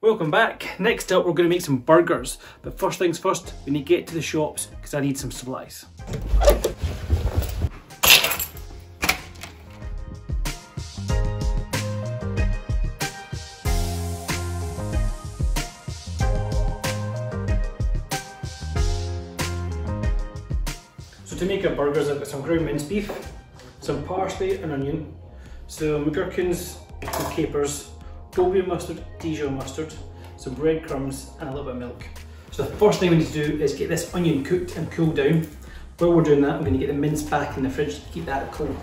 Welcome back. Next up we're going to make some burgers. But first things first, we need to get to the shops because I need some supplies. So to make our burgers I've got some ground minced beef, some parsley and onion, some gherkins, some capers, Colby mustard, Dijon mustard, some breadcrumbs and a little bit of milk. So the first thing we need to do is get this onion cooked and cooled down. While we're doing that, I'm going to get the mince back in the fridge to keep that cold.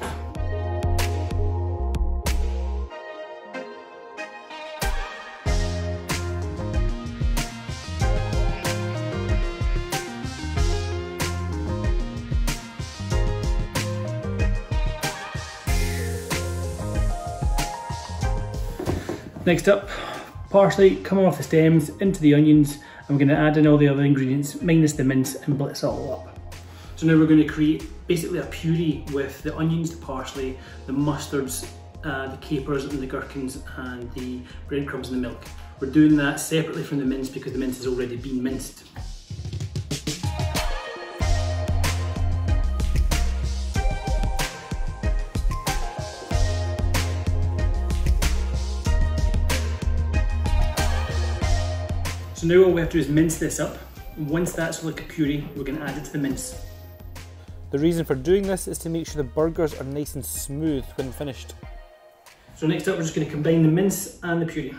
Next up, parsley coming off the stems into the onions. I'm going to add in all the other ingredients minus the mince and blitz it all up. So now we're going to create basically a puree with the onions, the parsley, the mustards, uh, the capers and the gherkins and the breadcrumbs and the milk. We're doing that separately from the mince because the mince has already been minced. So now all we have to do is mince this up. Once that's like a puree, we're going to add it to the mince. The reason for doing this is to make sure the burgers are nice and smooth when finished. So next up we're just going to combine the mince and the puree.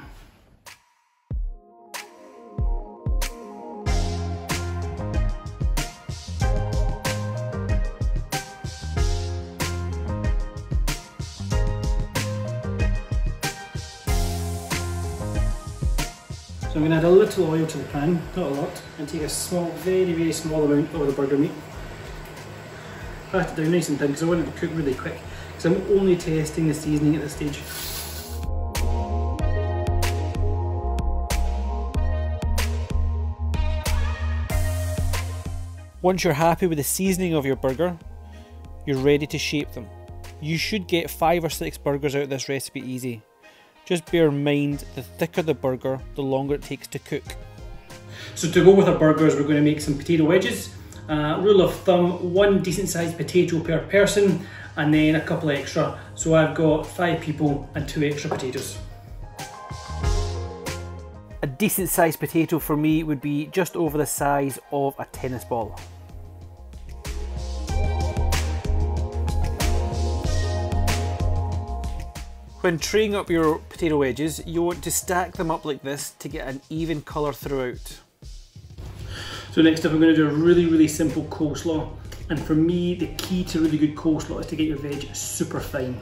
So I'm going to add a little oil to the pan, not a lot, and take a small, very, very small amount of the burger meat. Pat it down nice and thin because I want it to cook really quick because I'm only testing the seasoning at this stage. Once you're happy with the seasoning of your burger, you're ready to shape them. You should get 5 or 6 burgers out of this recipe easy. Just bear in mind, the thicker the burger, the longer it takes to cook. So to go with our burgers, we're going to make some potato wedges. Uh, rule of thumb, one decent sized potato per person, and then a couple extra. So I've got five people and two extra potatoes. A decent sized potato for me would be just over the size of a tennis ball. When traying up your potato wedges, you want to stack them up like this to get an even colour throughout. So next up I'm going to do a really, really simple coleslaw. And for me, the key to really good coleslaw is to get your veg super fine.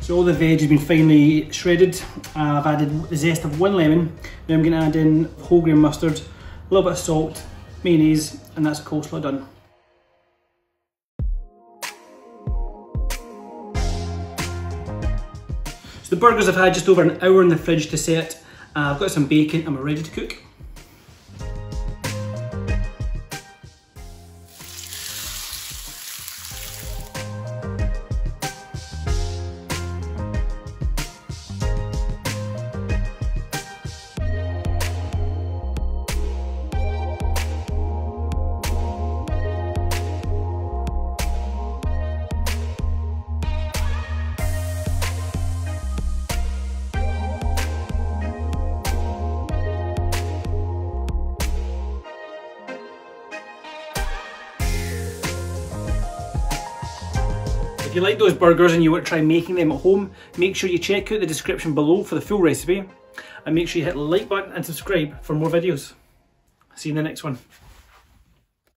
So all the veg has been finely shredded. I've added the zest of one lemon. Now I'm going to add in whole grain mustard, a little bit of salt, mayonnaise, and that's a coleslaw done. So the burgers I've had just over an hour in the fridge to set. Uh, I've got some bacon and we're ready to cook. If you like those burgers and you want to try making them at home, make sure you check out the description below for the full recipe and make sure you hit the like button and subscribe for more videos. See you in the next one.